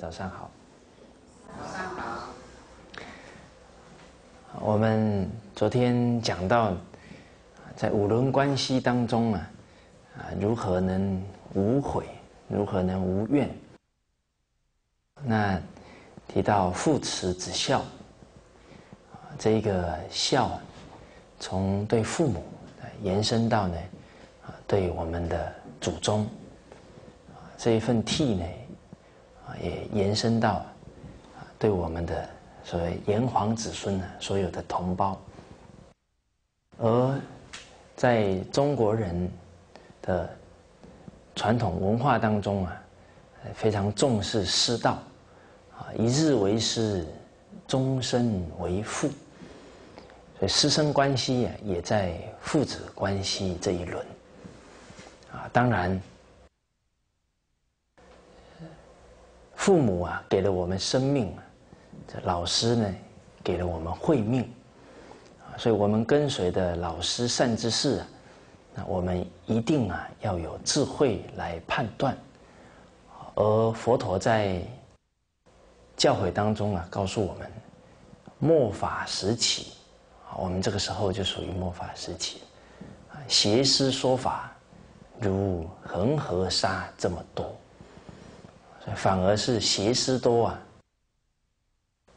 早上好。早上好。我们昨天讲到，在五伦关系当中啊，啊如何能无悔，如何能无怨？那提到父慈子孝，啊这一个孝，从对父母延伸到呢，啊对我们的祖宗。这一份替呢，啊，也延伸到，对我们的所谓炎黄子孙呢，所有的同胞。而在中国人的传统文化当中啊，非常重视师道，啊，一日为师，终身为父，所以师生关系，也在父子关系这一轮，啊，当然。父母啊，给了我们生命；这老师呢，给了我们慧命啊。所以，我们跟随的老师善知识啊，那我们一定啊要有智慧来判断。而佛陀在教诲当中啊，告诉我们：末法时起啊，我们这个时候就属于末法时期啊。邪师说法如恒河沙这么多。反而是邪师多啊，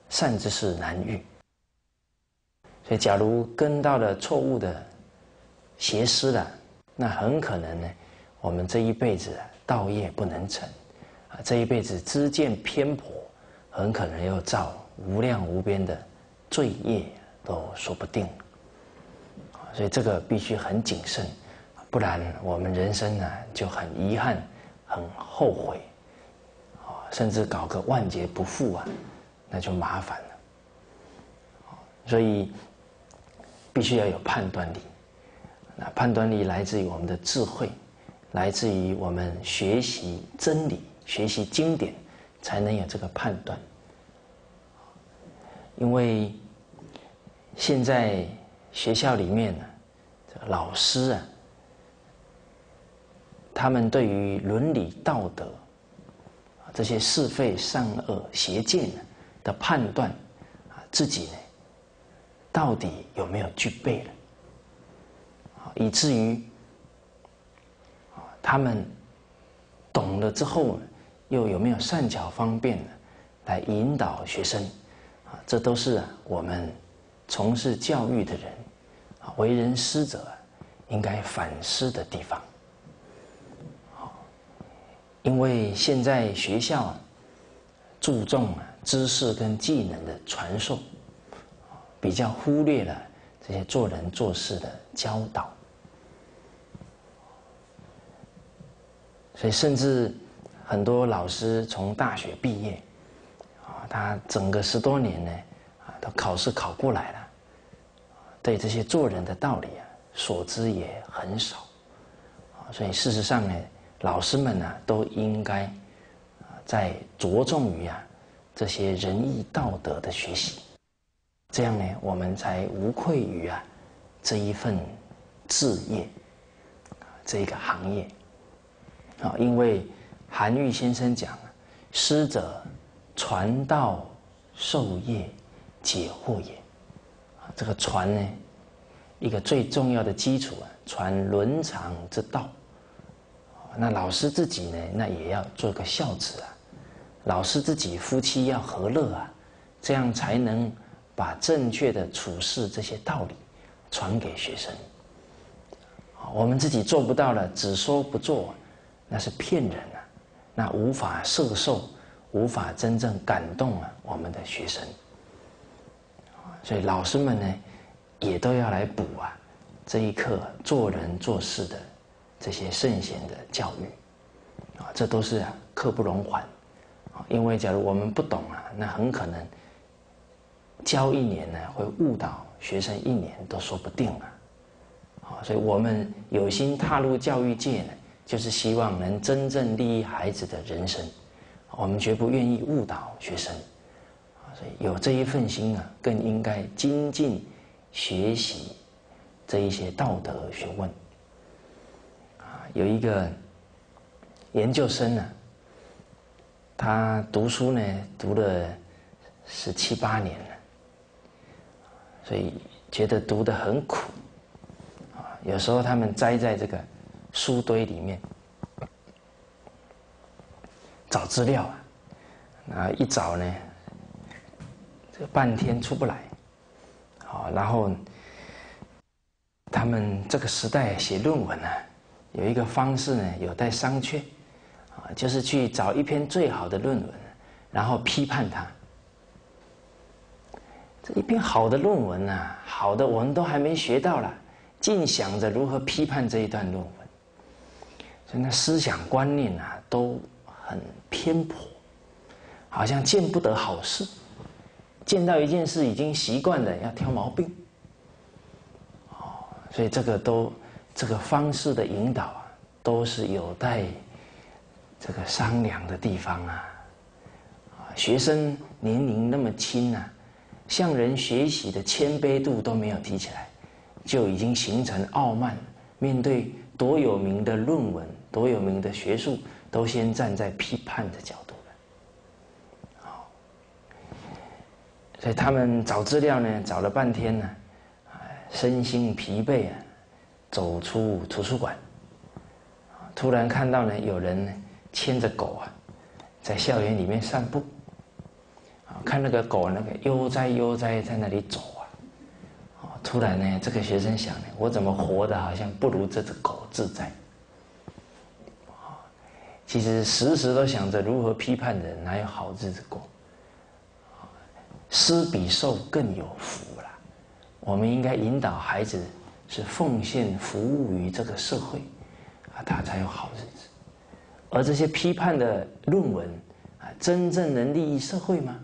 善知识难遇。所以，假如跟到了错误的邪师了，那很可能呢，我们这一辈子道业不能成，啊，这一辈子知见偏颇，很可能要造无量无边的罪业都说不定。所以，这个必须很谨慎，不然我们人生呢就很遗憾、很后悔。甚至搞个万劫不复啊，那就麻烦了。所以必须要有判断力。那判断力来自于我们的智慧，来自于我们学习真理、学习经典，才能有这个判断。因为现在学校里面呢，这个老师啊，他们对于伦理道德。这些是非善恶邪见的判断，啊，自己呢，到底有没有具备了？啊，以至于啊，他们懂了之后，又有没有善巧方便呢来引导学生？啊，这都是，我们从事教育的人，啊，为人师者应该反思的地方。因为现在学校注重啊知识跟技能的传授，比较忽略了这些做人做事的教导，所以甚至很多老师从大学毕业，啊，他整个十多年呢，啊，都考试考过来了，对这些做人的道理啊，所知也很少，啊，所以事实上呢。老师们呢，都应该啊，在着重于啊这些仁义道德的学习，这样呢，我们才无愧于啊这一份志业，这一个行业啊。因为韩愈先生讲，师者，传道授业解惑也。啊，这个传呢，一个最重要的基础啊，传伦常之道。那老师自己呢？那也要做个孝子啊。老师自己夫妻要和乐啊，这样才能把正确的处事这些道理传给学生。我们自己做不到了，只说不做，那是骗人啊！那无法摄受，无法真正感动啊我们的学生。所以老师们呢，也都要来补啊这一课做人做事的。这些圣贤的教育，啊，这都是刻不容缓，啊，因为假如我们不懂啊，那很可能教一年呢，会误导学生一年都说不定啊，啊，所以我们有心踏入教育界呢，就是希望能真正利益孩子的人生，我们绝不愿意误导学生，啊，所以有这一份心啊，更应该精进学习这一些道德学问。有一个研究生呢，他读书呢读了十七八年了，所以觉得读得很苦。啊，有时候他们栽在这个书堆里面找资料啊，啊一找呢，这半天出不来。好，然后他们这个时代写论文呢，有一个方式呢有待商榷。啊，就是去找一篇最好的论文，然后批判它。这一篇好的论文呢，好的我们都还没学到了，尽想着如何批判这一段论文。所以那思想观念啊，都很偏颇，好像见不得好事，见到一件事已经习惯了要挑毛病。哦，所以这个都这个方式的引导啊，都是有待。这个商量的地方啊，啊，学生年龄那么轻啊，向人学习的谦卑度都没有提起来，就已经形成傲慢。面对多有名的论文、多有名的学术，都先站在批判的角度了。好，所以他们找资料呢，找了半天呢，身心疲惫啊，走出图书馆，突然看到呢，有人。牵着狗啊，在校园里面散步，啊，看那个狗那个悠哉悠哉在那里走啊，啊，突然呢，这个学生想呢，我怎么活的好像不如这只狗自在？啊，其实时时都想着如何批判人，哪有好日子过？施比受更有福啦！我们应该引导孩子是奉献服务于这个社会，啊，他才有好日子。而这些批判的论文啊，真正能利益社会吗？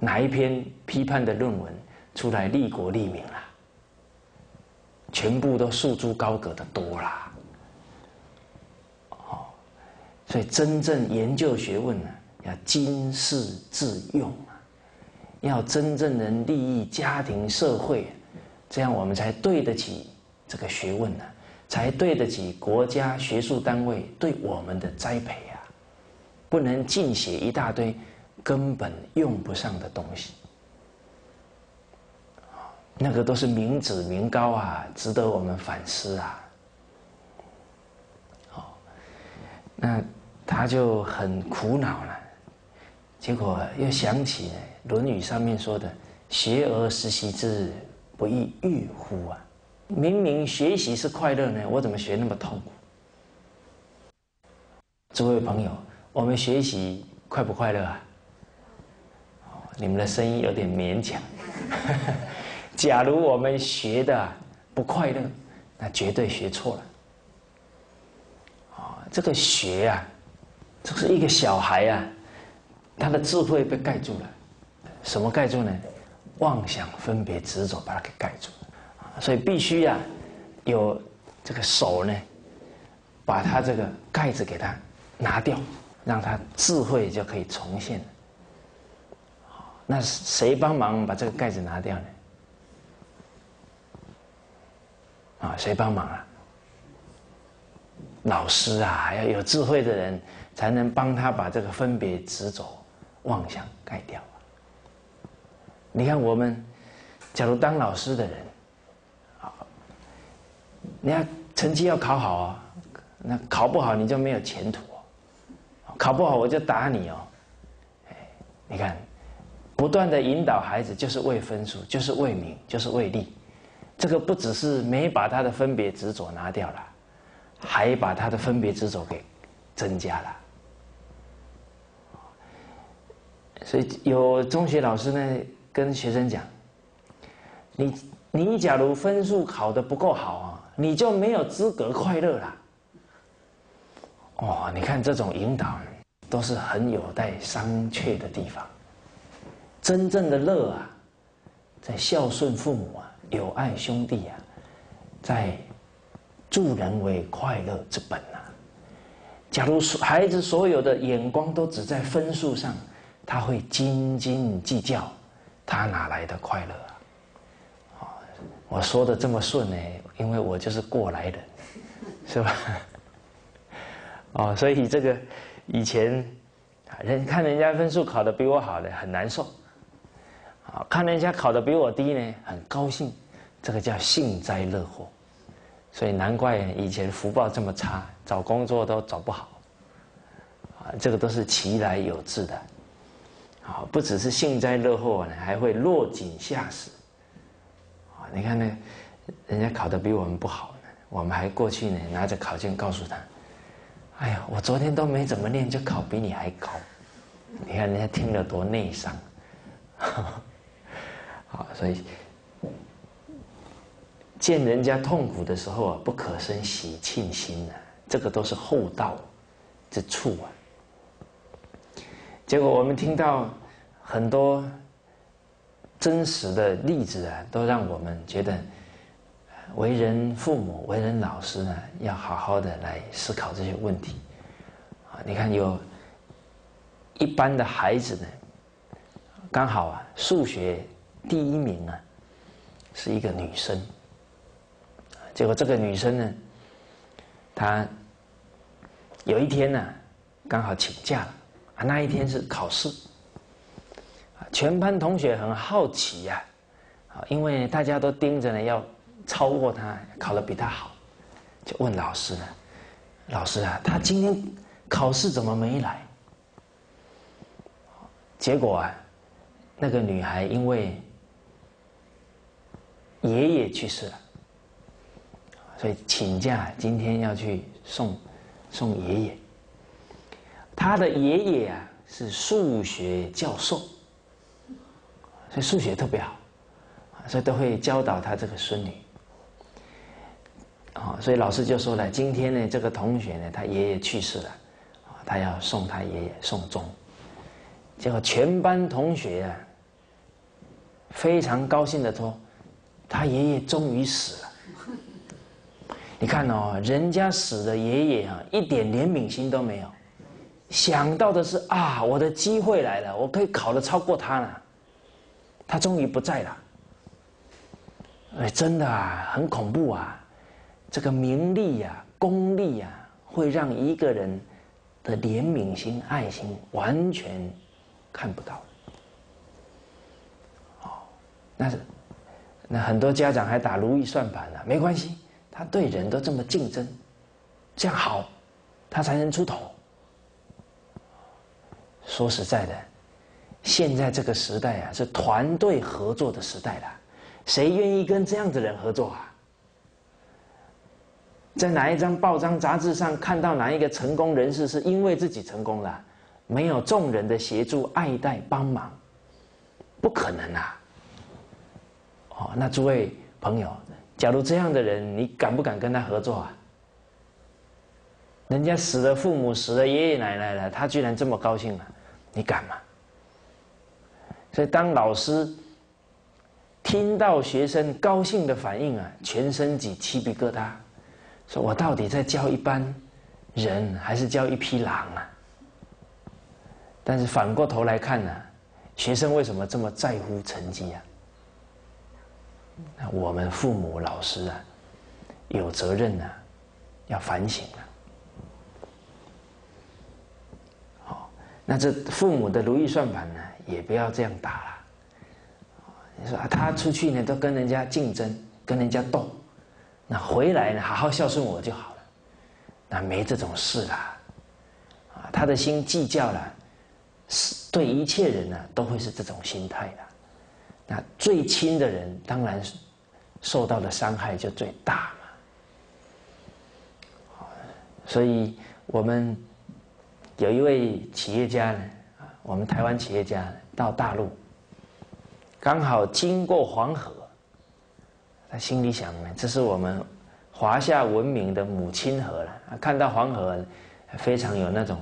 哪一篇批判的论文出来利国利民了？全部都束诸高阁的多啦。哦，所以真正研究学问呢，要经世致用啊，要真正能利益家庭社会，这样我们才对得起这个学问呢。才对得起国家学术单位对我们的栽培啊！不能尽写一大堆根本用不上的东西，那个都是民脂民膏啊，值得我们反思啊！好，那他就很苦恼了，结果又想起《论语》上面说的“学而时习之，不亦乐乎”啊！明明学习是快乐呢，我怎么学那么痛苦？诸位朋友，我们学习快不快乐啊？你们的声音有点勉强。假如我们学的不快乐，那绝对学错了。啊，这个学啊，这是一个小孩啊，他的智慧被盖住了。什么盖住呢？妄想、分别、执着，把它给盖住。所以必须呀，有这个手呢，把他这个盖子给他拿掉，让他智慧就可以重现。那谁帮忙把这个盖子拿掉呢？啊，谁帮忙啊？老师啊，要有智慧的人才能帮他把这个分别执着、妄想盖掉你看，我们假如当老师的人。啊你要成绩要考好啊，那考不好你就没有前途哦。考不好我就打你哦。哎，你看，不断的引导孩子就是为分数，就是为名，就是为利。这个不只是没把他的分别执着拿掉了，还把他的分别执着给增加了。所以有中学老师呢跟学生讲，你你假如分数考的不够好啊。你就没有资格快乐了。哦，你看这种引导都是很有待商榷的地方。真正的乐啊，在孝顺父母啊，友爱兄弟啊，在助人为快乐之本啊。假如孩子所有的眼光都只在分数上，他会斤斤计较，他哪来的快乐啊？我说的这么顺呢？因为我就是过来人，是吧？哦，所以这个以前人看人家分数考得比我好的很难受，啊，看人家考得比我低呢很高兴，这个叫幸灾乐祸，所以难怪以前福报这么差，找工作都找不好，啊，这个都是其来有志的，啊，不只是幸灾乐祸呢，还会落井下石，啊，你看呢，人家考得比我们不好呢，我们还过去呢拿着考卷告诉他。哎呀，我昨天都没怎么练，就考比你还高。你看人家听了多内伤。好，所以见人家痛苦的时候啊，不可生喜庆心啊，这个都是厚道之处啊。结果我们听到很多真实的例子啊，都让我们觉得。为人父母、为人老师呢，要好好的来思考这些问题。啊，你看有一般的孩子呢，刚好啊，数学第一名啊，是一个女生。结果这个女生呢，她有一天呢，刚好请假，啊，那一天是考试，全班同学很好奇呀，啊，因为大家都盯着呢要。超过他，考得比他好，就问老师呢：“老师啊，他今天考试怎么没来？”结果啊，那个女孩因为爷爷去世了，所以请假今天要去送送爷爷。他的爷爷啊是数学教授，所以数学特别好，所以都会教导他这个孙女。啊，所以老师就说了，今天呢，这个同学呢，他爷爷去世了，啊，他要送他爷爷送终。结果全班同学啊，非常高兴的说，他爷爷终于死了。你看哦，人家死的爷爷啊，一点怜悯心都没有，想到的是啊，我的机会来了，我可以考的超过他了，他终于不在了。哎，真的啊，很恐怖啊。这个名利呀、功利呀，会让一个人的怜悯心、爱心完全看不到。哦，那是那很多家长还打如意算盘呢。没关系，他对人都这么竞争，这样好，他才能出头。说实在的，现在这个时代啊，是团队合作的时代了，谁愿意跟这样的人合作啊？在哪一张报章杂志上看到哪一个成功人士是因为自己成功了，没有众人的协助、爱戴、帮忙，不可能啊！哦，那诸位朋友，假如这样的人，你敢不敢跟他合作啊？人家死了父母、死了爷爷奶奶了，他居然这么高兴了，你敢吗？所以，当老师听到学生高兴的反应啊，全身起鸡皮疙瘩。说我到底在教一班人，还是教一匹狼啊？但是反过头来看呢，学生为什么这么在乎成绩啊？我们父母、老师啊，有责任呢，要反省啊。好，那这父母的如意算盘呢，也不要这样打了。你说啊，他出去呢，都跟人家竞争，跟人家斗。那回来呢，好好孝顺我就好了。那没这种事啦，啊，他的心计较了，是对一切人呢都会是这种心态的。那最亲的人，当然是受到的伤害就最大嘛。所以我们有一位企业家呢，啊，我们台湾企业家到大陆，刚好经过黄河。他心里想呢，这是我们华夏文明的母亲河了。看到黄河，非常有那种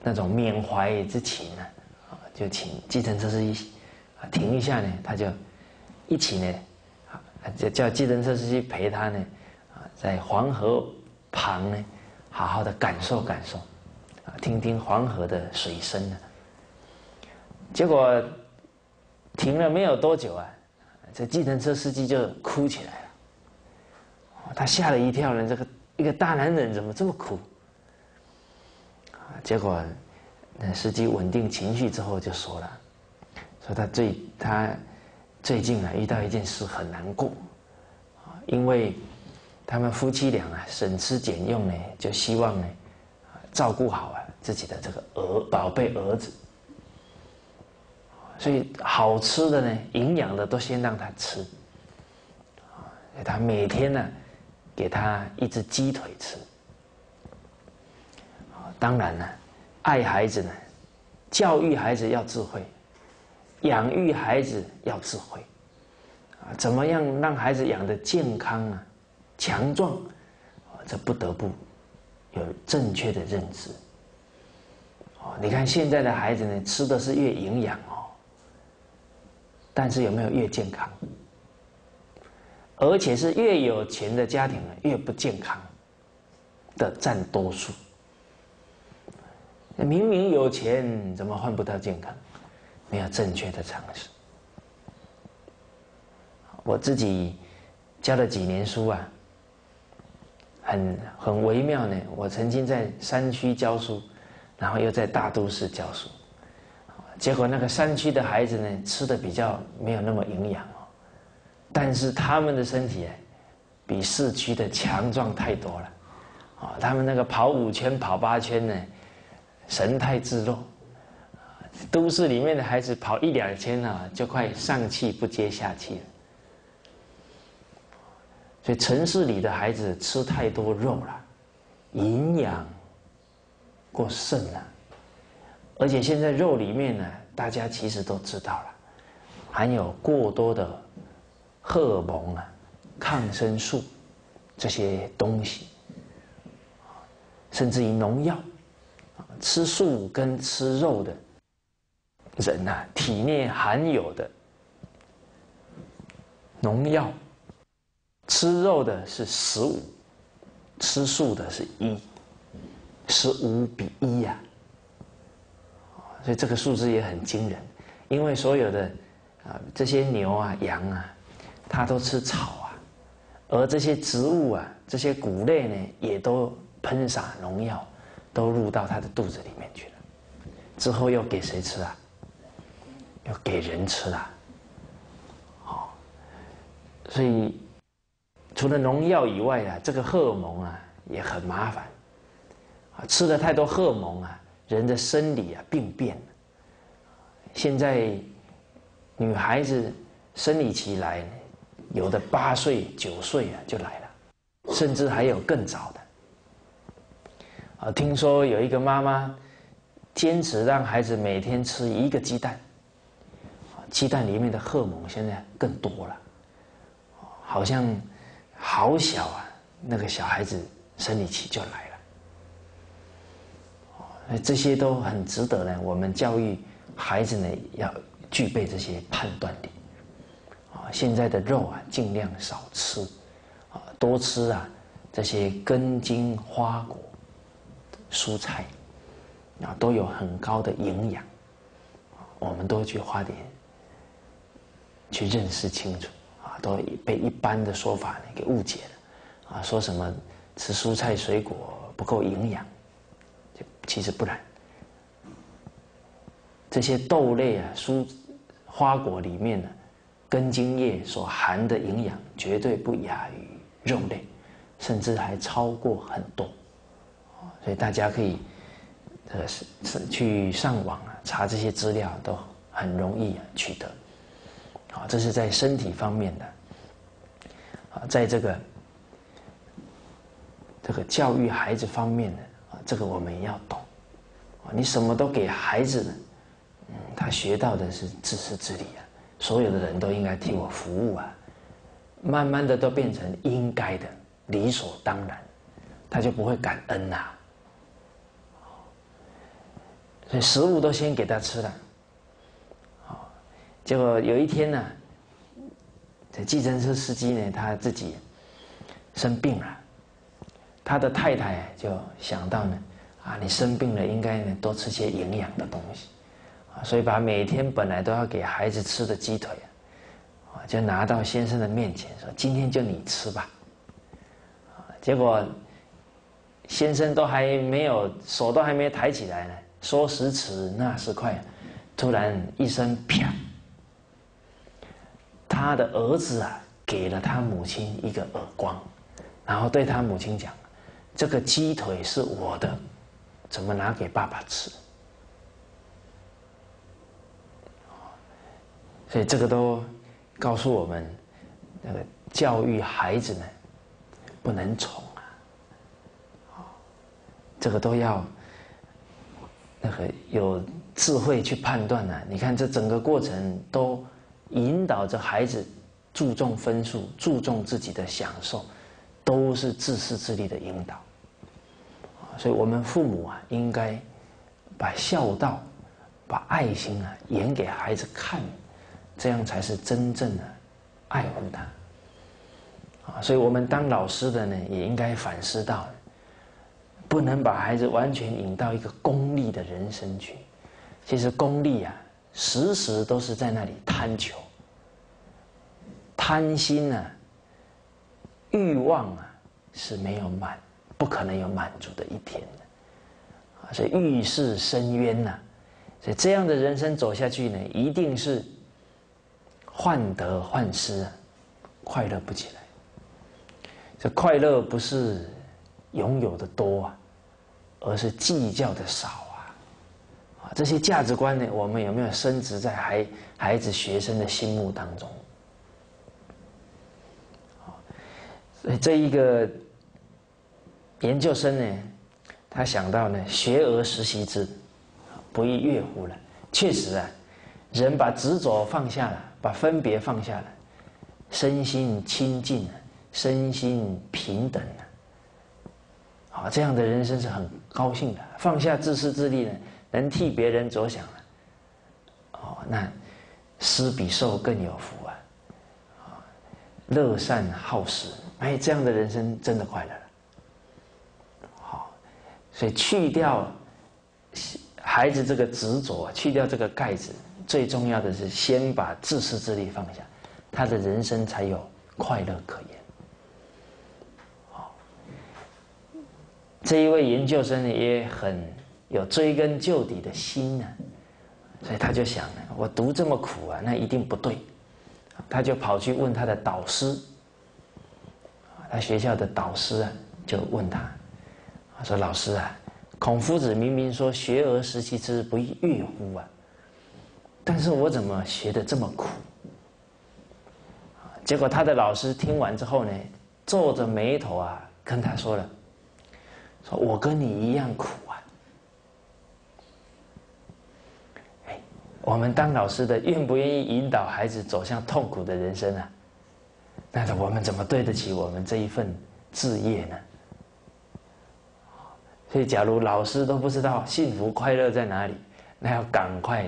那种缅怀之情呢，啊，就请计程车司机啊停一下呢，他就一起呢，啊，就叫计程车司机陪他呢，啊，在黄河旁呢，好好的感受感受，啊，听听黄河的水声呢。结果停了没有多久啊。这计程车司机就哭起来了，他吓了一跳呢。这个一个大男人怎么这么哭？结果那司机稳定情绪之后就说了，说他最他最近啊遇到一件事很难过，啊，因为他们夫妻俩啊省吃俭用呢，就希望呢照顾好啊自己的这个儿宝贝儿子，所以好吃的呢营养的都先让他吃，啊，他每天呢给他一只鸡腿吃。当然了，爱孩子呢，教育孩子要智慧，养育孩子要智慧，啊，怎么样让孩子养的健康啊、强壮，啊，这不得不。有正确的认知。哦，你看现在的孩子呢，吃的是越营养哦，但是有没有越健康？而且是越有钱的家庭呢，越不健康的占多数。明明有钱，怎么换不到健康？没有正确的常识。我自己教了几年书啊，很很微妙呢。我曾经在山区教书，然后又在大都市教书，结果那个山区的孩子呢，吃的比较没有那么营养哦，但是他们的身体比市区的强壮太多了，啊，他们那个跑五圈、跑八圈呢。神态自若，都市里面的孩子跑一两圈啊，就快上气不接下气了。所以城市里的孩子吃太多肉了，营养过剩了，而且现在肉里面呢，大家其实都知道了，含有过多的荷尔蒙啊、抗生素这些东西，甚至于农药。吃素跟吃肉的人呐，体内含有的农药，吃肉的是十五，吃素的是一，十五比一呀。所以这个数字也很惊人，因为所有的啊这些牛啊羊啊，它都吃草啊，而这些植物啊这些谷类呢，也都喷洒农药。都入到它的肚子里面去了，之后又给谁吃啊？又给人吃了，好，所以除了农药以外啊，这个荷尔蒙啊也很麻烦，啊，吃了太多荷尔蒙啊，人的生理啊病变。现在女孩子生理期来，有的八岁九岁啊就来了，甚至还有更早的。啊，听说有一个妈妈坚持让孩子每天吃一个鸡蛋，鸡蛋里面的荷尔蒙现在更多了，好像好小啊，那个小孩子生理期就来了，这些都很值得呢。我们教育孩子呢，要具备这些判断力。啊，现在的肉啊，尽量少吃，啊，多吃啊这些根茎花果。蔬菜啊，都有很高的营养，我们都去花点去认识清楚，都被一般的说法呢给误解了啊，说什么吃蔬菜水果不够营养，其实不然。这些豆类啊、蔬花果里面呢，根茎叶所含的营养绝对不亚于肉类，甚至还超过很多。所以大家可以，呃，是是去上网啊，查这些资料都很容易啊取得。啊，这是在身体方面的。啊，在这个这个教育孩子方面的啊，这个我们也要懂。啊，你什么都给孩子？嗯，他学到的是自私自利啊，所有的人都应该替我服务啊，慢慢的都变成应该的、理所当然，他就不会感恩呐。所以食物都先给他吃了，结果有一天呢，这计程车司机呢，他自己生病了，他的太太就想到呢，啊，你生病了，应该呢多吃些营养的东西，啊，所以把每天本来都要给孩子吃的鸡腿，啊，就拿到先生的面前说，今天就你吃吧，结果先生都还没有手都还没抬起来呢，说时迟那时快，突然一声啪，他的儿子啊给了他母亲一个耳光，然后对他母亲讲：“这个鸡腿是我的，怎么拿给爸爸吃？”所以这个都告诉我们，那个教育孩子呢，不能宠啊，这个都要那个有智慧去判断呢。你看这整个过程都引导着孩子注重分数、注重自己的享受，都是自私自利的引导。所以我们父母啊，应该把孝道、把爱心啊演给孩子看。这样才是真正的爱护他啊！所以，我们当老师的呢，也应该反思到，不能把孩子完全引到一个功利的人生去。其实，功利啊，时时都是在那里贪求、贪心啊，欲望啊，是没有满，不可能有满足的一天的啊！所以，欲是深渊呐！所以，这样的人生走下去呢，一定是。患得患失，啊快乐不起来。这快乐不是拥有的多啊，而是计较的少啊。啊，这些价值观呢，我们有没有升值在孩孩子、学生的心目当中？所以这一个研究生呢，他想到呢，学而时习之，不亦乐乎了。确实啊，人把执着放下了。把分别放下了，身心清净了身心平等了，好，这样的人生是很高兴的。放下自私自利呢，能替别人着想了，哦，那施比受更有福啊！啊，乐善好施，哎，这样的人生真的快乐了。好，所以去掉孩子这个执着，去掉这个盖子。最重要的是，先把自私自利放下，他的人生才有快乐可言。好，这一位研究生，也很有追根究底的心呢，所以他就想呢，我读这么苦啊，那一定不对，他就跑去问他的导师，他学校的导师啊，就问他，说：“老师啊，孔夫子明明说‘学而时习之，不亦乐乎’啊。”但是我怎么学的这么苦？结果他的老师听完之后呢，皱着眉头啊，跟他说了：“说我跟你一样苦啊！”，我们当老师的愿不愿意引导孩子走向痛苦的人生啊？那我们怎么对得起我们这一份志业呢？所以，假如老师都不知道幸福快乐在哪里，那要赶快。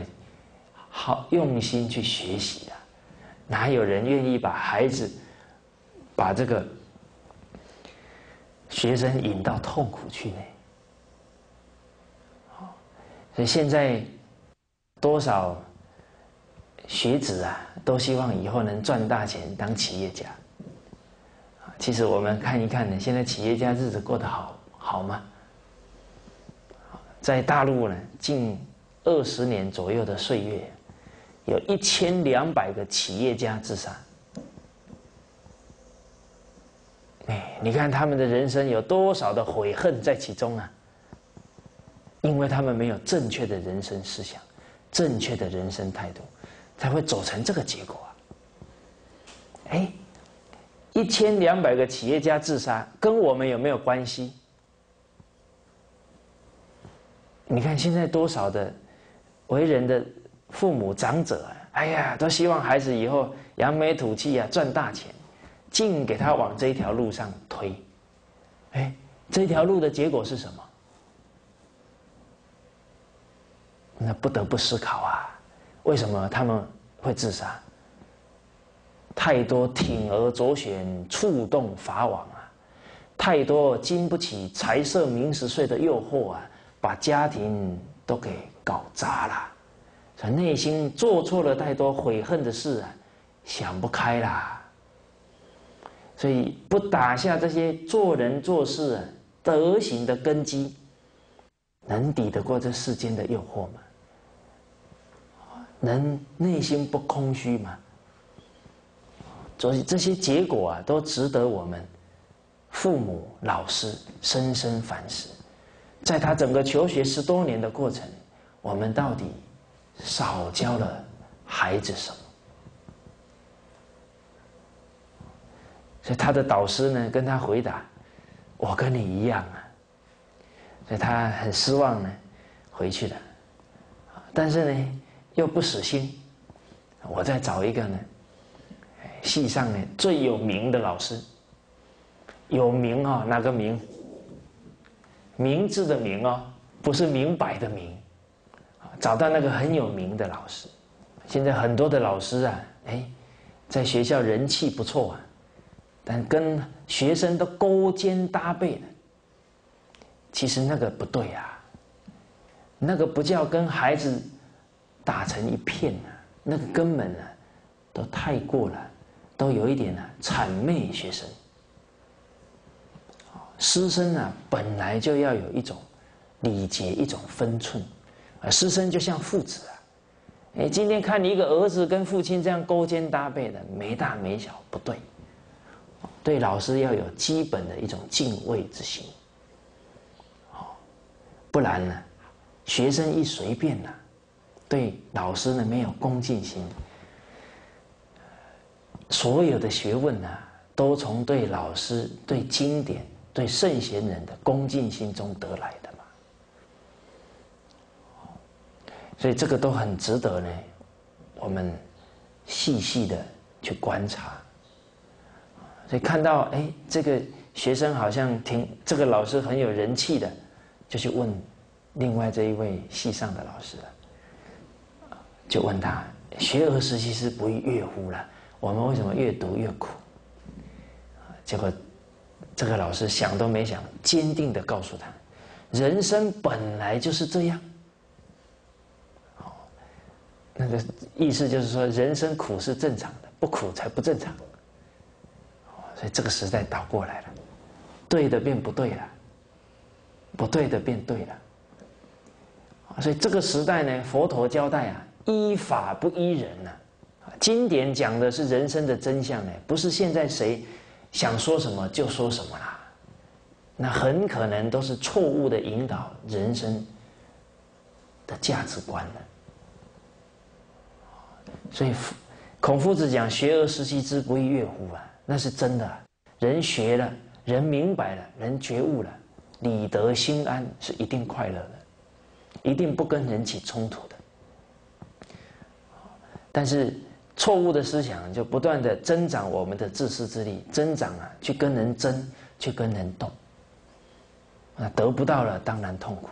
好用心去学习的，哪有人愿意把孩子、把这个学生引到痛苦去呢？所以现在多少学子啊，都希望以后能赚大钱，当企业家。其实我们看一看呢，现在企业家日子过得好好吗？在大陆呢，近二十年左右的岁月。有一千两百个企业家自杀，哎，你看他们的人生有多少的悔恨在其中啊？因为他们没有正确的人生思想、正确的人生态度，才会走成这个结果啊！哎，一千两百个企业家自杀，跟我们有没有关系？你看现在多少的为人的。父母长者啊，哎呀，都希望孩子以后扬眉吐气啊，赚大钱，尽给他往这条路上推。哎，这条路的结果是什么？那不得不思考啊，为什么他们会自杀？太多铤而走险、触动法网啊，太多经不起财色名食睡的诱惑啊，把家庭都给搞砸了。他内心做错了太多悔恨的事啊，想不开啦。所以不打下这些做人做事啊德行的根基，能抵得过这世间的诱惑吗？能内心不空虚吗？所以这些结果啊，都值得我们父母、老师深深反思。在他整个求学十多年的过程，我们到底少教了孩子什么？所以他的导师呢，跟他回答：“我跟你一样啊。”所以他很失望呢，回去了。但是呢，又不死心，我再找一个呢。系上呢最有名的老师，有名啊，哪个名？名字的名哦，不是明白的明，找到那个很有名的老师。现在很多的老师啊，哎，在学校人气不错啊，但跟学生都勾肩搭背的，其实那个不对啊，那个不叫跟孩子打成一片啊，那个根本啊，都太过了。都有一点呢，谄媚学生。师生啊，本来就要有一种礼节，一种分寸。啊，师生就像父子啊。哎，今天看你一个儿子跟父亲这样勾肩搭背的，没大没小，不对。对老师要有基本的一种敬畏之心。不然呢，学生一随便呢，对老师呢没有恭敬心。所有的学问呢，都从对老师、对经典、对圣贤人的恭敬心中得来的嘛。所以这个都很值得呢，我们细细的去观察。所以看到哎，这个学生好像挺这个老师很有人气的，就去问另外这一位系上的老师了，就问他：学而时习之，不亦乐乎了？我们为什么越读越苦？结果，这个老师想都没想，坚定的告诉他：人生本来就是这样。哦，那个意思就是说，人生苦是正常的，不苦才不正常。所以这个时代倒过来了，对的变不对了，不对的变对了。所以这个时代呢，佛陀交代啊，依法不依人呐。经典讲的是人生的真相呢，不是现在谁想说什么就说什么啦，那很可能都是错误的引导人生的价值观的。所以孔夫子讲“学而时习之，不亦乐乎”啊，那是真的。人学了，人明白了，人觉悟了，理得心安，是一定快乐的，一定不跟人起冲突的。但是。错误的思想就不断的增长我们的自私自利，增长啊，去跟人争，去跟人斗，那得不到了当然痛苦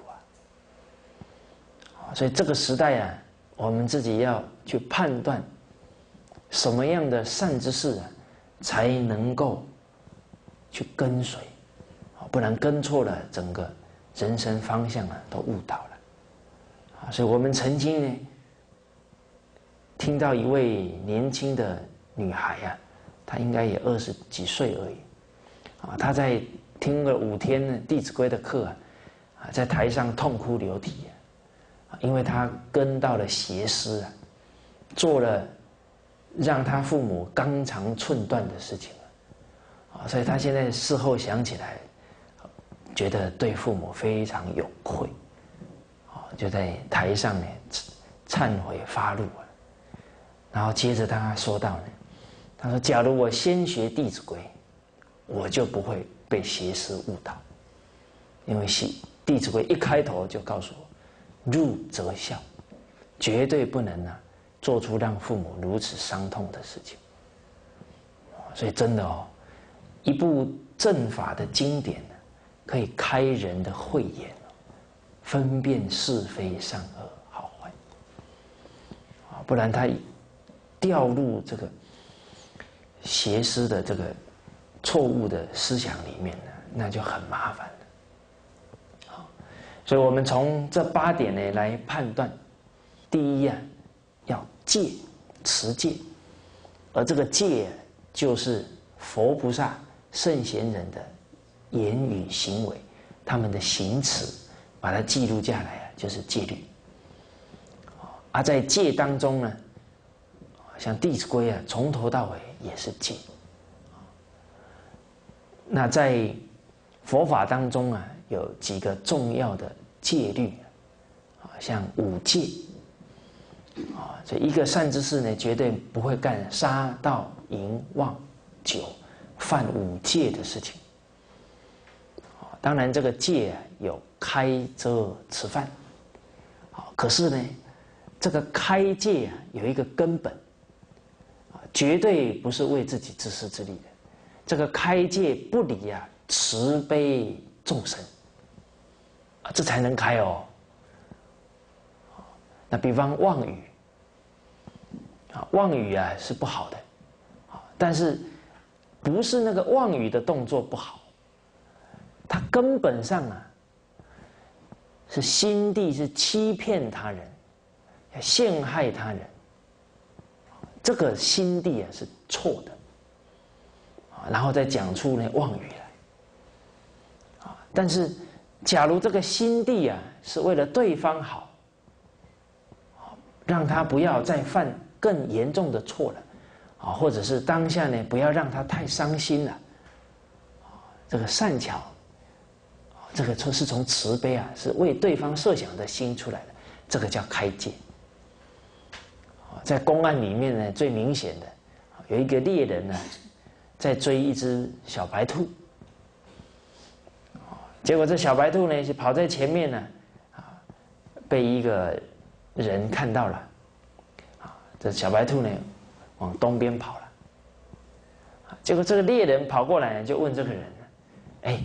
啊。所以这个时代啊，我们自己要去判断什么样的善之事啊，才能够去跟随，不然跟错了，整个人生方向啊都误导了。啊，所以我们曾经呢。听到一位年轻的女孩呀，她应该也二十几岁而已，啊，她在听了五天《弟子规》的课啊，在台上痛哭流涕啊，因为她跟到了邪师啊，做了让她父母肝肠寸断的事情啊，所以她现在事后想起来，觉得对父母非常有愧，啊，就在台上呢忏悔发怒。然后接着他说到呢，他说：“假如我先学《弟子规》，我就不会被邪师误导，因为《弟弟子规》一开头就告诉我，入则孝，绝对不能呢做出让父母如此伤痛的事情。所以真的哦，一部正法的经典呢，可以开人的慧眼，分辨是非善恶好坏，啊，不然他。”掉入这个邪师的这个错误的思想里面呢，那就很麻烦了。好，所以我们从这八点呢来判断：第一啊，要戒持戒，而这个戒就是佛菩萨圣贤人的言语行为，他们的行持，把它记录下来啊，就是戒律。而在戒当中呢，像《弟子规》啊，从头到尾也是戒。那在佛法当中啊，有几个重要的戒律啊，像五戒啊，这一个善知识呢，绝对不会干杀盗淫妄酒犯五戒的事情。当然，这个戒有开遮吃饭，好，可是呢，这个开戒啊，有一个根本，绝对不是为自己自私自利的。这个开戒不离啊，慈悲众生。啊，这才能开哦。那比方妄语。啊，妄语啊是不好的，但是不是那个妄语的动作不好，它根本上啊是心地是欺骗他人、陷害他人，这个心地啊是错的。然后再讲出那妄语来，啊！但是，假如这个心地啊是为了对方好，让他不要再犯更严重的错了，啊，或者是当下呢不要让他太伤心了，这个善巧，这个从是从慈悲啊，是为对方设想的心出来的，这个叫开戒。在公案里面呢，最明显的有一个猎人呢。在追一只小白兔，结果这小白兔呢是跑在前面呢，啊，被一个人看到了，啊，这小白兔呢往东边跑了，结果这个猎人跑过来就问这个人，哎，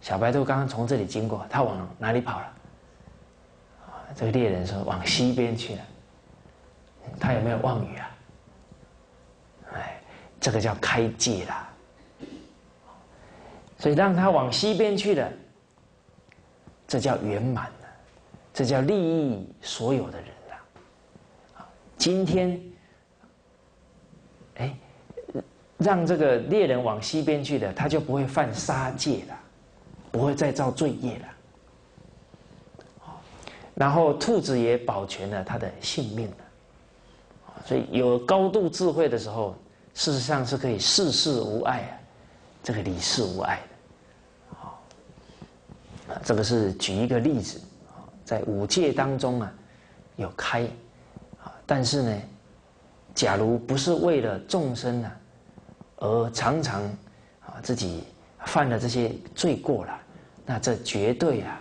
小白兔刚刚从这里经过，它往哪里跑了？啊，这个猎人说往西边去了，他有没有妄语啊？哎这个叫开戒啦，所以让他往西边去了，这叫圆满了，这叫利益所有的人了。今天，哎，让这个猎人往西边去了，他就不会犯杀戒了，不会再造罪业了。然后兔子也保全了他的性命了。所以有高度智慧的时候。事实上是可以事事无碍啊，这个理事无碍的，好，这个是举一个例子啊，在五戒当中啊，有开，啊，但是呢，假如不是为了众生啊，而常常啊自己犯了这些罪过了，那这绝对啊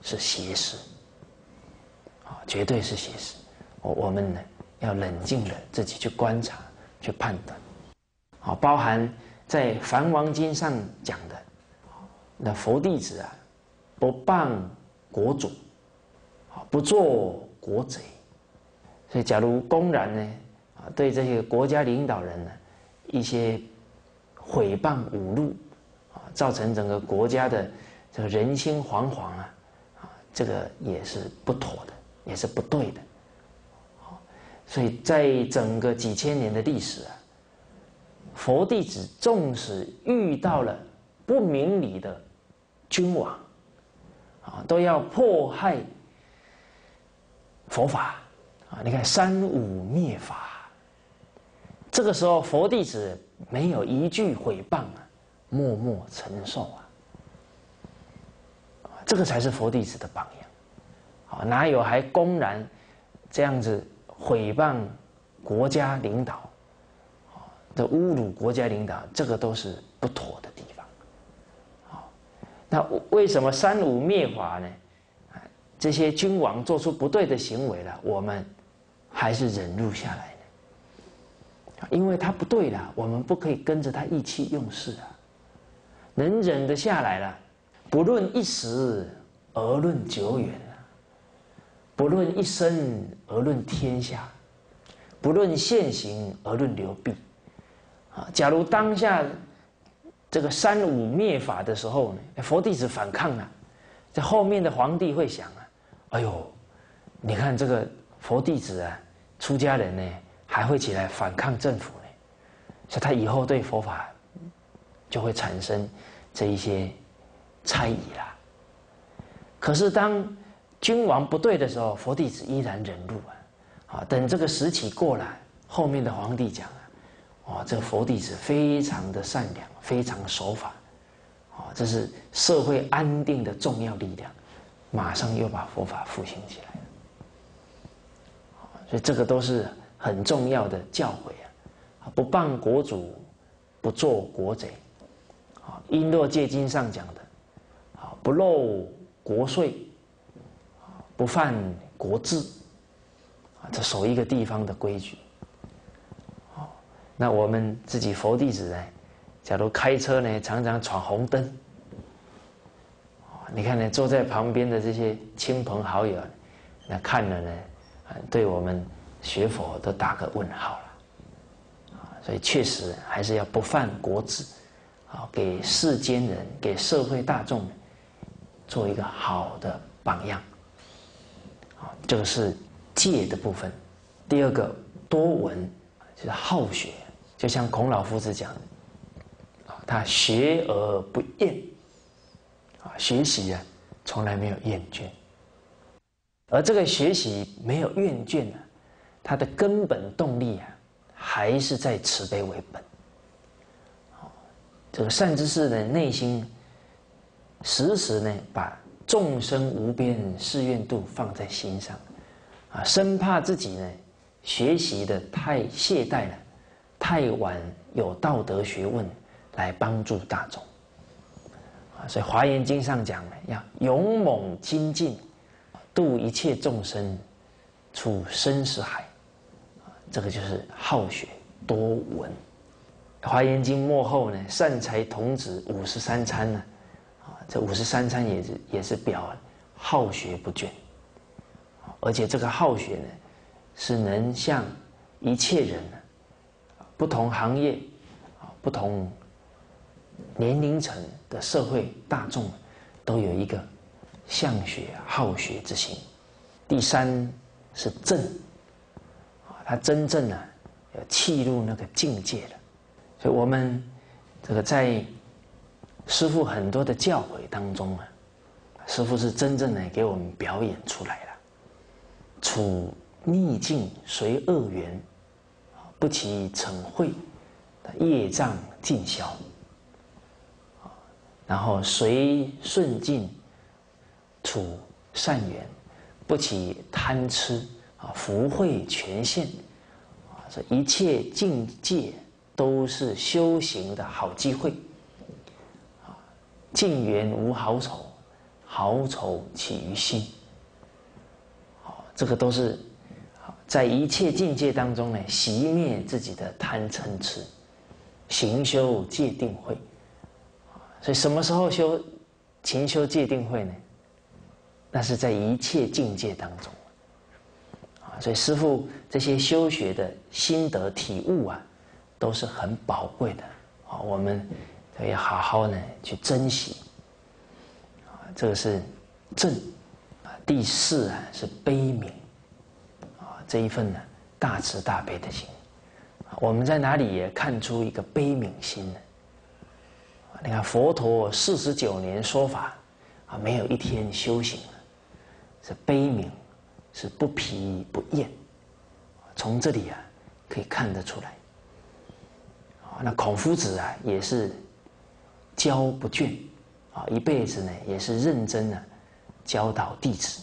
是邪事，啊，绝对是邪事，我我们呢要冷静的自己去观察去判断。啊，包含在《梵王经》上讲的，那佛弟子啊，不谤国主，啊，不做国贼。所以，假如公然呢，啊，对这些国家领导人呢，一些毁谤侮辱，啊，造成整个国家的这个人心惶惶啊，啊，这个也是不妥的，也是不对的。所以在整个几千年的历史啊。佛弟子纵使遇到了不明理的君王，啊，都要迫害佛法，啊，你看三武灭法，这个时候佛弟子没有一句毁谤啊，默默承受啊，这个才是佛弟子的榜样，啊，哪有还公然这样子毁谤国家领导？啊的侮辱国家领导，这个都是不妥的地方。好，那为什么三武灭法呢？这些君王做出不对的行为了，我们还是忍辱下来呢？因为他不对了，我们不可以跟着他意气用事啊。能忍得下来了，不论一时而论久远，不论一生而论天下，不论现行而论流弊。啊，假如当下这个三武灭法的时候呢，佛弟子反抗了，这后面的皇帝会想啊，哎呦，你看这个佛弟子啊，出家人呢，还会起来反抗政府呢，所以他以后对佛法就会产生这一些猜疑啦。可是当君王不对的时候，佛弟子依然忍辱啊。啊，等这个时期过来，后面的皇帝讲啊，哦，这个佛弟子非常的善良，非常守法，啊，这是社会安定的重要力量，马上又把佛法复兴起来了。所以这个都是很重要的教诲啊！不谤国主，不做国贼，啊，《璎珞戒经》上讲的，啊，不漏国税，不犯国制。这守一个地方的规矩，哦，那我们自己佛弟子呢？假如开车呢，常常闯红灯，你看呢，坐在旁边的这些亲朋好友，那看了呢，对我们学佛都打个问号了，啊，所以确实还是要不犯国制，啊，给世间人、给社会大众做一个好的榜样，这个是。戒的部分，第二个多闻，就是好学，就像孔老夫子讲的，啊，他学而不厌，啊，学习啊，从来没有厌倦，而这个学习没有厌倦呢，他的根本动力啊，还是在慈悲为本，这个善知识的内心，时时呢，把众生无边誓愿度放在心上。啊，生怕自己呢学习的太懈怠了，太晚有道德学问来帮助大众。啊，所以《华严经》上讲呢，要勇猛精进，度一切众生出生死海。啊，这个就是好学多闻。《华严经》末后呢，善财童子五十三参呢，这五十三参也是也是表好学不倦。而且这个好学呢，是能向一切人不同行业啊、不同年龄层的社会大众，都有一个向学好学之心。第三是正啊，他真正呢要契入那个境界了。所以我们这个在师父很多的教诲当中啊，师父是真正的给我们表演出来了。处逆境随恶缘，不起成慧，业障尽消。然后随顺境处善缘，不起贪痴啊，福慧全现啊，这一切境界都是修行的好机会。境缘无好丑，好丑起于心。好这个都是在一切境界当中呢，熄灭自己的贪嗔痴，行修戒定慧。所以什么时候修勤修戒定慧呢？那是在一切境界当中。啊，所以师父这些修学的心得体悟啊，都是很宝贵的。啊，我们要好好呢去珍惜。这个是正。第四啊是悲悯，啊这一份呢大慈大悲的心，我们在哪里也看出一个悲悯心呢？你看佛陀四十九年说法，啊没有一天修行了，是悲悯，是不疲不厌，从这里啊可以看得出来。啊那孔夫子啊也是教不倦，啊一辈子呢也是认真的。教导弟子，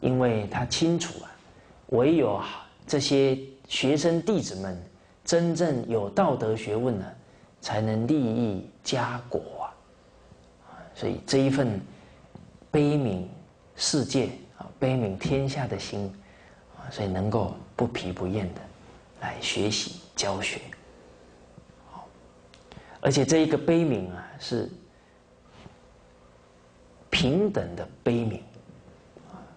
因为他清楚啊，唯有这些学生弟子们真正有道德学问呢，才能利益家国啊。所以这一份悲悯世界啊、悲悯天下的心啊，所以能够不疲不厌的来学习教学。而且这一个悲悯啊是。平等的悲悯，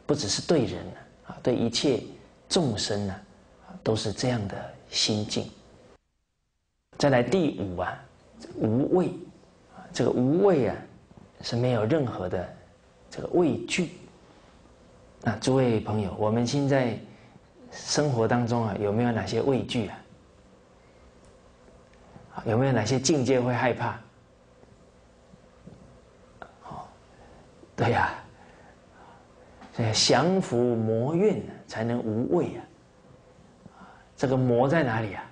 不只是对人啊，对一切众生呢，都是这样的心境。再来第五啊，无畏，这个无畏啊，是没有任何的这个畏惧。那诸位朋友，我们现在生活当中啊，有没有哪些畏惧啊？有没有哪些境界会害怕？对呀，这降伏魔运才能无畏啊！这个魔在哪里啊？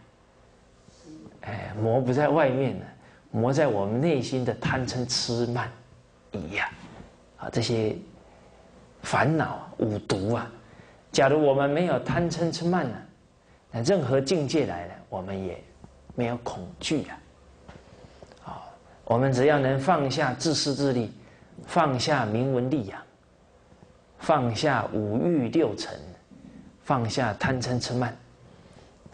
哎，魔不在外面呢，魔在我们内心的贪嗔痴慢疑呀！啊，这些烦恼五毒啊！假如我们没有贪嗔痴慢呢，那任何境界来了，我们也没有恐惧啊！啊，我们只要能放下自私自利，放下名闻利养，放下五欲六尘，放下贪嗔痴慢，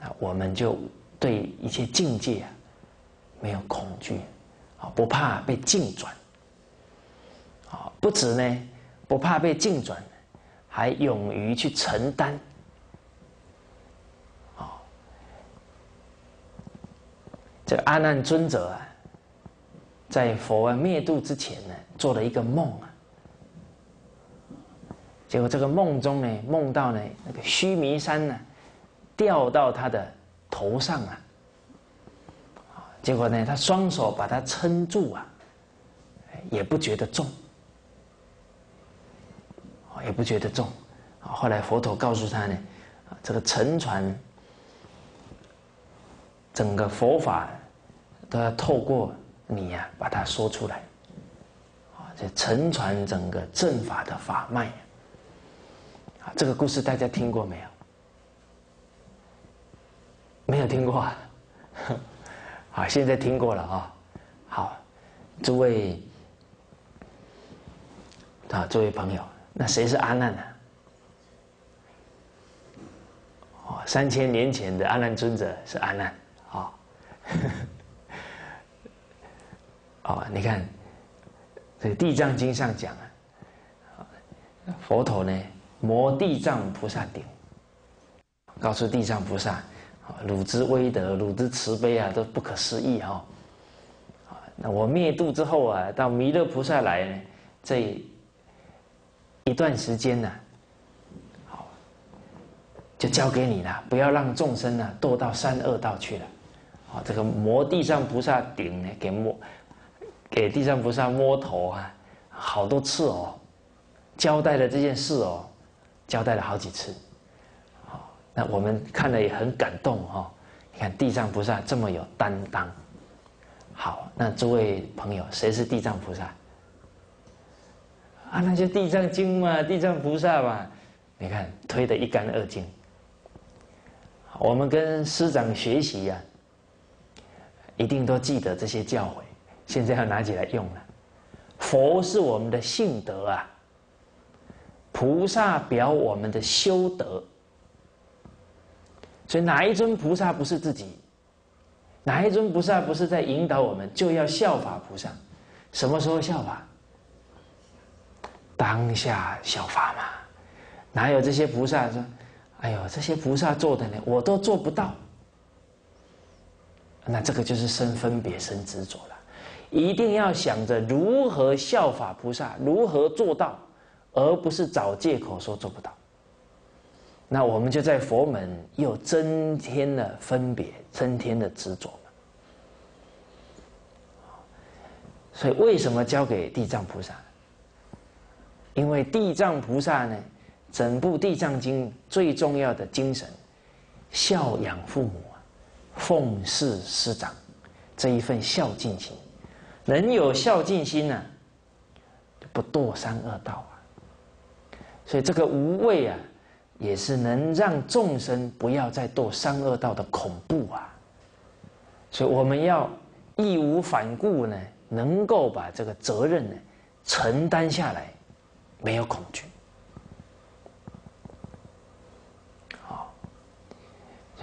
啊，我们就。对一切境界啊，没有恐惧，啊，不怕被境转，啊，不止呢，不怕被境转，还勇于去承担，啊，这阿难尊者啊，在佛灭度之前呢，做了一个梦啊，结果这个梦中呢，梦到呢，那个须弥山呢，掉到他的。头上啊，结果呢，他双手把它撑住啊，也不觉得重，也不觉得重。后来佛陀告诉他呢，这个沉船，整个佛法都要透过你呀，把它说出来，啊，这沉船整个正法的法脉，啊，这个故事大家听过没有？没有听过啊，好，现在听过了啊。好，诸位啊，诸位朋友，那谁是阿难呢？哦，三千年前的阿难尊者是阿难啊。哦，你看这个《地藏经》上讲啊，佛陀呢，摩地藏菩萨顶，告诉地藏菩萨。啊汝之威德，汝之慈悲啊，都不可思议哈！啊，那我灭度之后啊，到弥勒菩萨来呢，这一段时间呢，好，就交给你了，不要让众生呢堕到三恶道去了。啊，这个摩地藏菩萨顶呢，给摸，给地藏菩萨摸头啊，好多次哦，交代了这件事哦，交代了好几次。那我们看了也很感动哈！你看地藏菩萨这么有担当。好，那诸位朋友，谁是地藏菩萨？啊，那些《地藏经》嘛，地藏菩萨嘛。你看推得一干二净。我们跟师长学习呀，一定都记得这些教诲。现在要拿起来用了。佛是我们的性德啊，菩萨表我们的修德。所以哪一尊菩萨不是自己？哪一尊菩萨不是在引导我们？就要效法菩萨。什么时候效法？当下效法嘛。哪有这些菩萨说：“哎呦，这些菩萨做的呢，我都做不到。”那这个就是生分别、生执着。一定要想着如何效法菩萨，如何做到，而不是找借口说做不到。那我们就在佛门又增添了分别，增添了执着。所以为什么交给地藏菩萨？因为地藏菩萨呢，整部地藏经最重要的精神，孝养父母啊，奉事师长，这一份孝敬心，人有孝敬心呢，不堕三恶道啊。所以这个无畏啊。也是能让众生不要再堕三恶道的恐怖啊！所以我们要义无反顾呢，能够把这个责任呢承担下来，没有恐惧。好，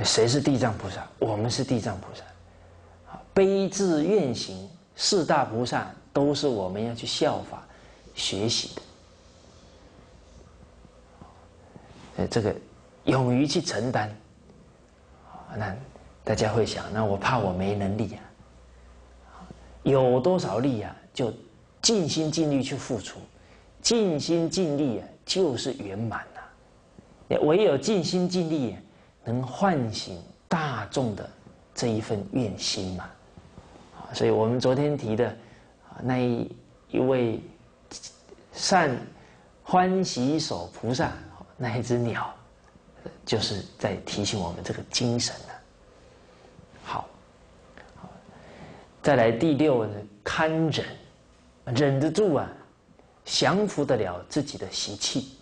谁是地藏菩萨？我们是地藏菩萨。啊悲智愿行四大菩萨都是我们要去效法、学习的。呃，这个勇于去承担，那大家会想，那我怕我没能力啊，有多少力啊，就尽心尽力去付出，尽心尽力啊，就是圆满呐。唯有尽心尽力，能唤醒大众的这一份愿心嘛。所以我们昨天提的啊，那一一位善欢喜手菩萨那一只鸟，就是在提醒我们这个精神呢。好，再来第六呢，堪忍，忍得住啊，降服得了自己的习气，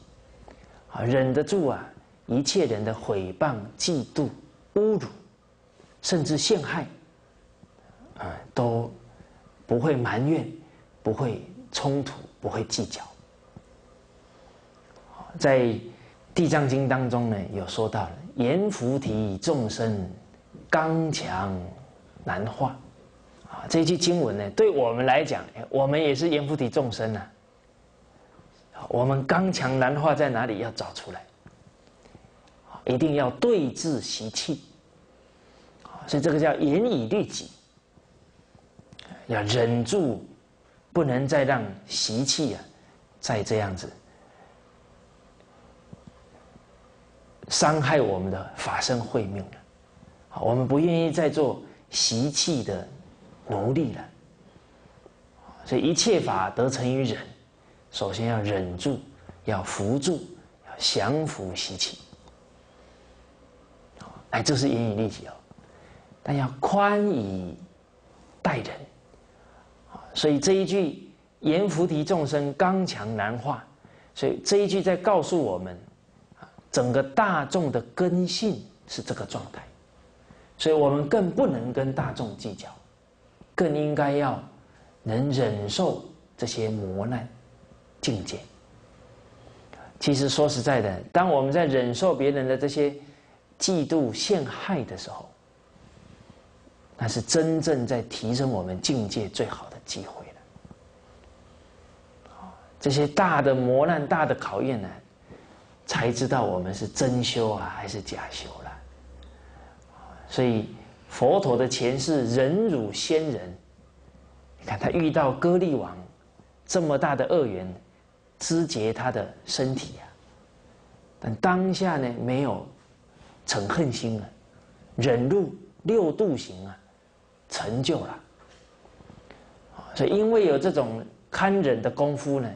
啊，忍得住啊，一切人的毁谤、嫉妒、侮辱，甚至陷害，啊，都不会埋怨，不会冲突，不会计较。在《地藏经》当中呢，有说到了阎浮提众生刚强难化啊，这句经文呢，对我们来讲，我们也是阎浮提众生呐。我们刚强难化在哪里？要找出来，一定要对治习气所以这个叫严以律己，要忍住，不能再让习气啊，再这样子。伤害我们的法身慧命了，我们不愿意再做习气的奴隶了。所以一切法得成于忍，首先要忍住，要扶住，要降服习气。哎，这是严以律己哦，但要宽以待人。所以这一句“严菩提众生刚强难化”，所以这一句在告诉我们。整个大众的根性是这个状态，所以我们更不能跟大众计较，更应该要能忍受这些磨难境界。其实说实在的，当我们在忍受别人的这些嫉妒陷害的时候，那是真正在提升我们境界最好的机会了。这些大的磨难、大的考验呢？才知道我们是真修啊，还是假修了。所以佛陀的前世忍辱仙人，你看他遇到歌利王这么大的恶缘，肢解他的身体啊，但当下呢没有嗔恨心啊，忍辱六度行啊，成就了。所以因为有这种堪忍的功夫呢，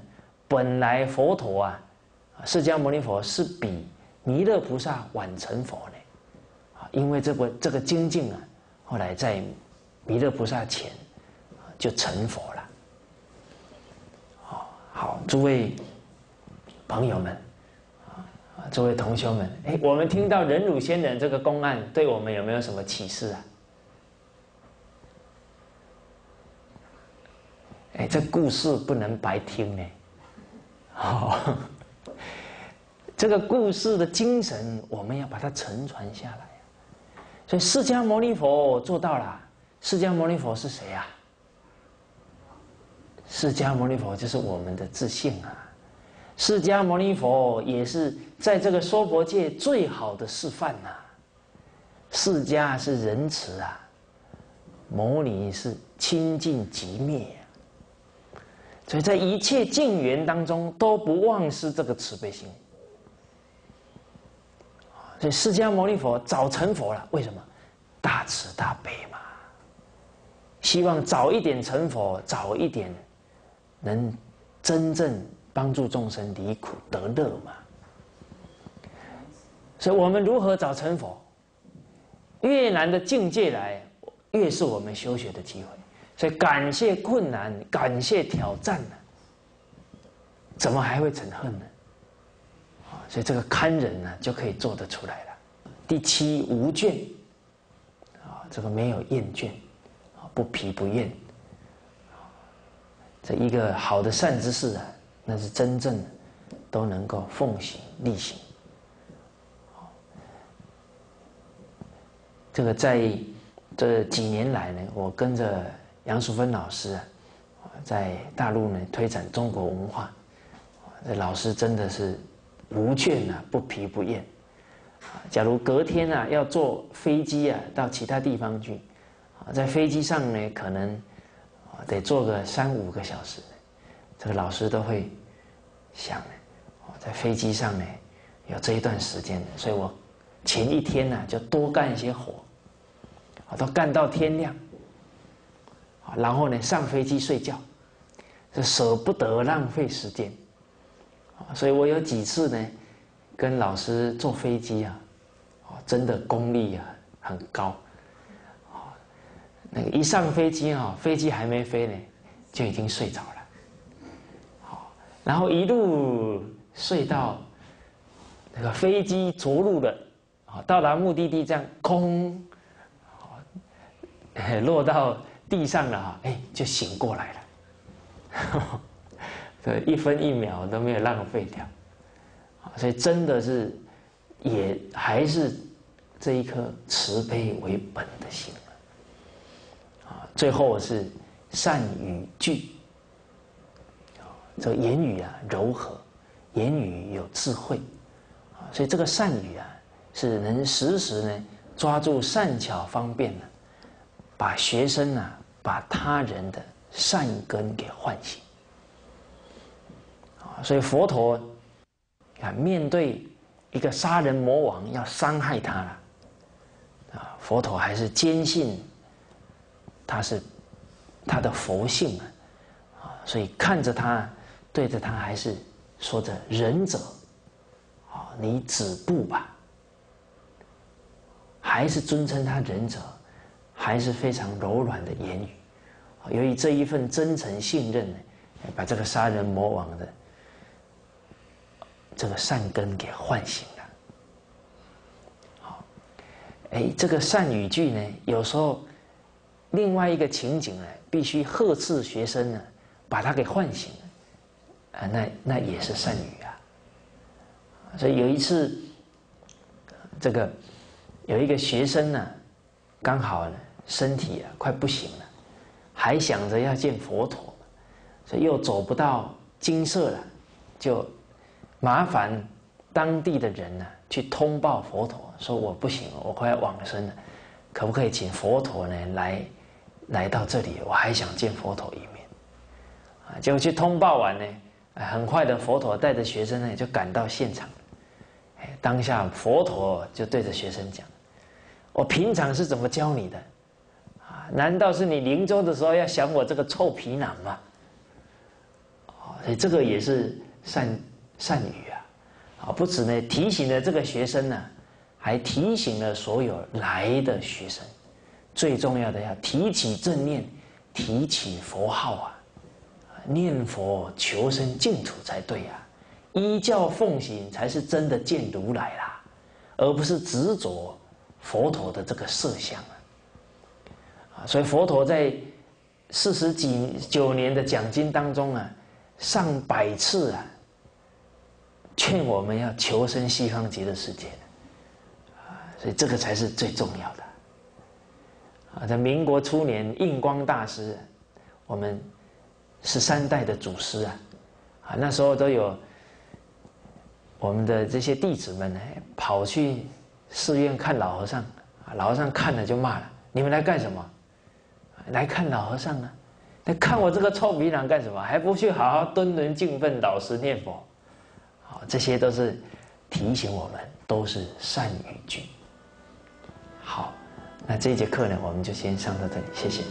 本来佛陀啊。释迦牟尼佛是比弥勒菩萨晚成佛呢，啊，因为这个这个精进啊，后来在弥勒菩萨前就成佛了。好，好，诸位朋友们，啊，诸位同学们，哎，我们听到忍辱仙人这个公案，对我们有没有什么启示啊？哎，这故事不能白听呢，好。这个故事的精神，我们要把它承传下来。所以，释迦牟尼佛做到了。释迦牟尼佛是谁呀？释迦牟尼佛就是我们的自信啊！释迦牟尼佛也是在这个娑婆界最好的示范呐。释迦是仁慈啊，牟尼是清净极灭啊。所以在一切境缘当中，都不忘失这个慈悲心。所以释迦牟尼佛早成佛了，为什么？大慈大悲嘛，希望早一点成佛，早一点能真正帮助众生离苦得乐嘛。所以我们如何早成佛？越难的境界来，越是我们修学的机会。所以感谢困难，感谢挑战呢，怎么还会成恨呢？所以这个堪忍呢，就可以做得出来了。第七无倦，啊，这个没有厌倦，啊，不疲不厌，这一个好的善知识啊，那是真正的都能够奉行力行。这个在这几年来呢，我跟着杨淑芬老师啊，在大陆呢推展中国文化，这老师真的是。无倦啊，不疲不厌。假如隔天啊要坐飞机啊到其他地方去，啊，在飞机上呢可能得坐个三五个小时，这个老师都会想呢，在飞机上呢有这一段时间，所以我前一天呢就多干一些活，啊，都干到天亮，然后呢上飞机睡觉，这舍不得浪费时间。所以我有几次呢，跟老师坐飞机啊，哦，真的功力啊很高，啊，那个一上飞机啊，飞机还没飞呢，就已经睡着了，好，然后一路睡到那个飞机着陆了，啊，到达目的地这样空，落到地上了哈，哎，就醒过来了。这，一分一秒都没有浪费掉，所以真的是，也还是这一颗慈悲为本的心啊。最后是善语句，这个言语啊柔和，言语有智慧，啊，所以这个善语啊是能时时呢抓住善巧方便呢，把学生呢把他人的善根给唤醒。啊所以佛陀啊，面对一个杀人魔王要伤害他了，啊，佛陀还是坚信他是他的佛性啊，啊，所以看着他，对着他还是说着忍者，啊，你止步吧，还是尊称他忍者，还是非常柔软的言语，由于这一份真诚信任呢，把这个杀人魔王的。这个善根给唤醒了，好，哎，这个善语句呢，有时候另外一个情景呢，必须呵斥学生呢，把他给唤醒，啊，那那也是善语啊。所以有一次，这个有一个学生呢，刚好呢身体啊快不行了，还想着要见佛陀，所以又走不到金色了，就。麻烦当地的人呢，去通报佛陀，说我不行，我快要往生了，可不可以请佛陀呢来来到这里？我还想见佛陀一面。啊，结果去通报完呢，很快的佛陀带着学生呢就赶到现场。当下佛陀就对着学生讲：“我平常是怎么教你的？难道是你临终的时候要想我这个臭皮囊吗？”哦，所以这个也是善。善语啊，啊，不止呢，提醒了这个学生呢，还提醒了所有来的学生。最重要的要提起正念，提起佛号啊，念佛求生净土才对啊，依教奉行才是真的见如来啦，而不是执着佛陀的这个色相啊。所以佛陀在四十几九年的讲经当中啊，上百次啊。劝我们要求生西方极乐世界，啊，所以这个才是最重要的。啊，在民国初年，印光大师，我们十三代的祖师啊，啊，那时候都有我们的这些弟子们呢，跑去寺院看老和尚，啊，老和尚看了就骂了：“你们来干什么？来看老和尚呢？来看我这个臭皮囊干什么？还不去好好敦伦敬奋，老实念佛？”好这些都是提醒我们，都是善语句。好，那这节课呢，我们就先上到这里，谢谢。